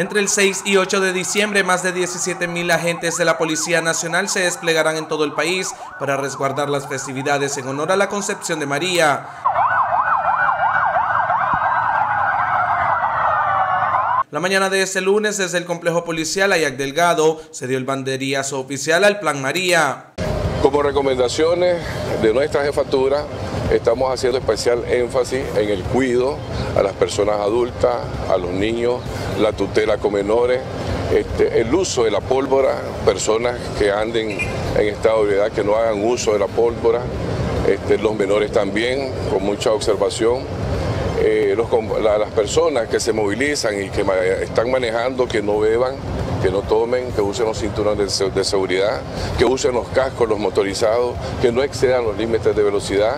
Entre el 6 y 8 de diciembre, más de 17 mil agentes de la Policía Nacional se desplegarán en todo el país para resguardar las festividades en honor a la Concepción de María. La mañana de este lunes, desde el complejo policial Ayac Delgado, se dio el banderiazo oficial al Plan María. Como recomendaciones de nuestra jefatura, estamos haciendo especial énfasis en el cuidado a las personas adultas, a los niños, la tutela con menores, este, el uso de la pólvora, personas que anden en estado de ebriedad que no hagan uso de la pólvora, este, los menores también, con mucha observación. Eh, las personas que se movilizan y que están manejando, que no beban, que no tomen, que usen los cinturones de, seguridad, que usen los cascos, los motorizados, que no excedan los límites de velocidad,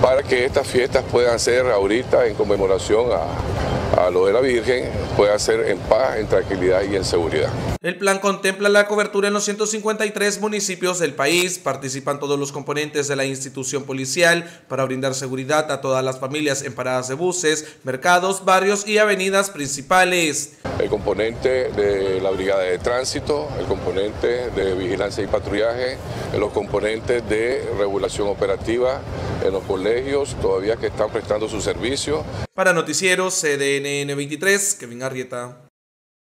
para que estas fiestas puedan ser ahorita en conmemoración a, a lo de la Virgen, pueda ser en paz, en tranquilidad y en seguridad. El plan contempla la cobertura en los 153 municipios del país. Participan todos los componentes de la institución policial para brindar seguridad a todas las familias en paradas de buses, mercados, barrios y avenidas principales. El componente de la brigada de tránsito, el componente de vigilancia y patrullaje, los componentes de regulación operativa en los colegios todavía que están prestando su servicio. Para Noticieros CDNN 23, Kevin Arrieta.